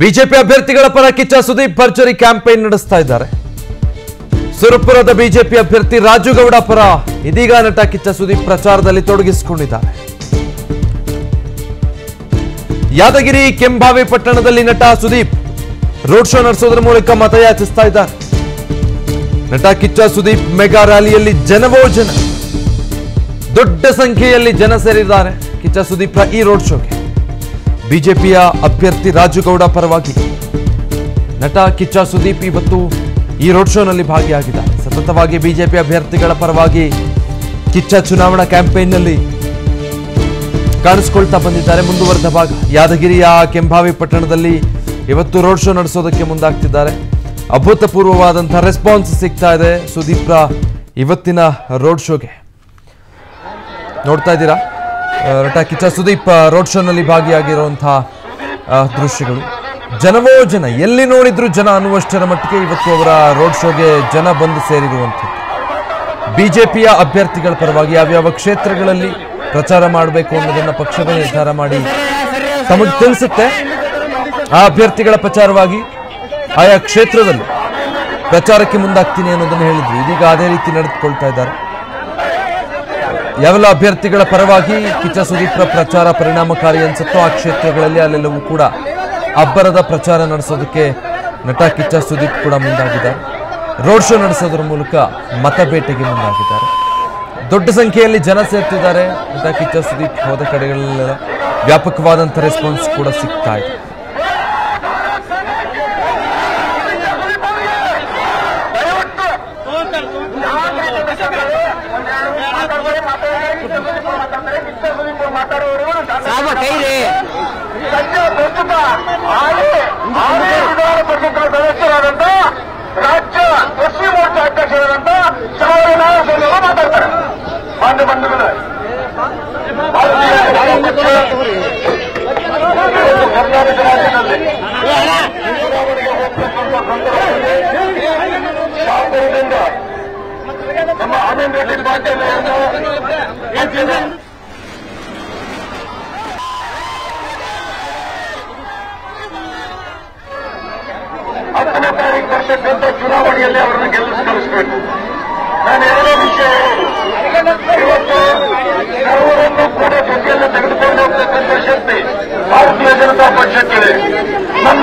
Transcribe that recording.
BJP ಅಭ್ಯರ್ಥಿಗಳ ಪರ ಕಿಚ್ಚ ಸುದೀಪ್ ಭರ್ಜರಿ ಕ್ಯಾಂಪೇನ್ ನಡೆಸ್ತಾ ಇದ್ದಾರೆ. ಸುರಪುರದ ಬಿಜೆಪಿ ಅಭ್ಯರ್ಥಿ ರಾಜುಗೌಡ ಪರ ಇದೀಗ ನಟ ಕಿಚ್ಚ ಸುದೀಪ್ ಪ್ರಚಾರದಲ್ಲಿ ತೊಡಗಿಸಿಕೊಂಡಿದ್ದಾರೆ. ಯಾದಗಿರಿ, ಕೆಂಭಾವಿ ಪಟ್ಟಣದಲ್ಲಿ ನಟ ಸುದೀಪ್ ರೋಡ್ ಶೋ ನಡೆಸೋದ್ರ ಮೂಲಕ ಮತಯಾಚಿಸ್ತಾ ಇದ್ದಾರೆ. ನಟ ಕಿಚ್ಚ ಸುದೀಪ್ ಮೆಗಾ ರ್ಯಾಲಿಯಲ್ಲಿ ಜನವೋ ಜನ, ದೊಡ್ಡ ಸಂಖ್ಯೆಯಲ್ಲಿ ಜನ ಸೇರಿದ್ದಾರೆ. ಕಿಚ್ಚ ಸುದೀಪ್ರ ಈ ರೋಡ್ ಶೋಗೆ. ಬಿಜೆಪಿಯ ಅಭ್ಯರ್ಥಿ ರಾಜುಗೌಡ ಪರವಾಗಿ ನಟ ಕಿಚ್ಚ ಸುದೀಪ್ ಇವತ್ತು ಈ ರೋಡ್ ಶೋನಲ್ಲಿ ಭಾಗಿಯಾಗಿದ್ದಾರೆ. ಸತತವಾಗಿ ಬಿಜೆಪಿ ಅಭ್ಯರ್ಥಿಗಳ ಪರವಾಗಿ ಕಿಚ್ಚ ಚುನಾವಣಾ ಕ್ಯಾಂಪೇನ್ನಲ್ಲಿ ಕಾಣಿಸ್ಕೊಳ್ತಾ ಬಂದಿದ್ದಾರೆ ಮುಂದುವರೆದ ಭಾಗ. ಯಾದಗಿರಿಯ ಕೆಂಭಾವಿ ಪಟ್ಟಣದಲ್ಲಿ ಇವತ್ತು ರೋಡ್ ಶೋ ನಡೆಸೋದಕ್ಕೆ ಮುಂದಾಗ್ತಿದ್ದಾರೆ. ಅಭೂತಪೂರ್ವವಾದಂತಹ ರೆಸ್ಪಾನ್ಸ್ ಸಿಗ್ತಾ ಇದೆ ಸುದೀಪ್ರ ಇವತ್ತಿನ ರೋಡ್ ಶೋಗೆ. ನೋಡ್ತಾ ಇದ್ದೀರಾ? ನಟ ಕಿಚ್ಚ ಸುದೀಪ್ ರೋಡ್ ಶೋನಲ್ಲಿ ಭಾಗಿಯಾಗಿರುವಂತಹ ದೃಶ್ಯಗಳು. ಜನವೋ ಜನ, ಎಲ್ಲಿ ನೋಡಿದ್ರು ಜನ ಅನ್ನುವಷ್ಟರ ಮಟ್ಟಿಗೆ ಇವತ್ತು ಅವರ ರೋಡ್ ಶೋಗೆ ಜನ ಬಂದು ಸೇರಿರುವಂಥದ್ದು. ಬಿಜೆಪಿಯ ಅಭ್ಯರ್ಥಿಗಳ ಪರವಾಗಿ ಯಾವ್ಯಾವ ಕ್ಷೇತ್ರಗಳಲ್ಲಿ ಪ್ರಚಾರ ಮಾಡಬೇಕು ಅನ್ನೋದನ್ನ ಪಕ್ಷವೇ ನಿರ್ಧಾರ ಮಾಡಿ ತಮಗೆ ತಿಳಿಸುತ್ತೆ. ಆ ಅಭ್ಯರ್ಥಿಗಳ ಪ್ರಚಾರವಾಗಿ ಆಯಾ ಕ್ಷೇತ್ರದಲ್ಲಿ ಪ್ರಚಾರಕ್ಕೆ ಮುಂದಾಗ್ತೀನಿ ಅನ್ನೋದನ್ನ ಹೇಳಿದ್ರು. ಇದೀಗ ಅದೇ ರೀತಿ ನಡೆದುಕೊಳ್ತಾ ಇದ್ದಾರೆ. ಯಾವೆಲ್ಲ ಅಭ್ಯರ್ಥಿಗಳ ಪರವಾಗಿ ಕಿಚ್ಚ ಸುದೀಪ್ರ ಪ್ರಚಾರ ಪರಿಣಾಮಕಾರಿ ಅನ್ಸುತ್ತೋ ಆ ಕ್ಷೇತ್ರಗಳಲ್ಲಿ ಅಲ್ಲೆಲ್ಲವೂ ಕೂಡ ಅಬ್ಬರದ ಪ್ರಚಾರ ನಡೆಸೋದಕ್ಕೆ ನಟ ಕಿಚ್ಚ ಸುದೀಪ್ ಕೂಡ ಮುಂದಾಗಿದ್ದಾರೆ. ರೋಡ್ ಶೋ ನಡೆಸೋದ್ರ ಮೂಲಕ ಮತಬೇಟೆಗೆ ಮುಂದಾಗಿದ್ದಾರೆ. ದೊಡ್ಡ ಸಂಖ್ಯೆಯಲ್ಲಿ ಜನ ಸೇರ್ತಿದ್ದಾರೆ. ನಟ ಕಿಚ್ಚ ಸುದೀಪ್ ಹೋದ ಕಡೆಗಳಲ್ಲೆಲ್ಲ ವ್ಯಾಪಕವಾದಂಥ ರೆಸ್ಪಾನ್ಸ್ ಕೂಡ ಸಿಗ್ತಾ ಇದೆ. ಸಾಬ ಕೈ ರೀ ಸದ್ಯ ಪ್ರಸ್ತುತ ಹಾಲಿ ವಿಧಾನ ಪರಿಷತ್ನ ಸದಸ್ಯರಾದಂತ ರಾಜ್ಯ ಎಸ್ಸಿ ಮೋರ್ಚಾ ಅಧ್ಯಕ್ಷರಾದಂತ ಚುನಾವಣಾ ಅವರು ಮಾತಾಡ್ತಾರೆ. ಮಾನ್ಯ ಬಂಧುಗಳು. ಕರ್ನಾಟಕ ರಾಜ್ಯದಲ್ಲಿ ಸಂದರ್ಭದಲ್ಲಿ ನಮ್ಮ ಆನಂದ್ ರೆಡ್ಡಿ ಪಾಟೀಲ್ ಬರ್ತಕ್ಕಂಥ ಚುನಾವಣೆಯಲ್ಲಿ ಅವರನ್ನು ಗೆಲ್ಲಿಸಿ ಕಳಿಸಬೇಕು ನಾನು ಎರಡನೇ ವಿಷಯ. ಇವತ್ತು ಸರ್ವರನ್ನು ಕೂಡ ಜೊತೆಯಲ್ಲಿ ತೆಗೆದುಕೊಂಡು ಹೋಗ್ತಕ್ಕಂಥ ಶಕ್ತಿ ಭಾರತೀಯ ಜನತಾ ಪಕ್ಷಕ್ಕಿದೆ ನಮ್ಮ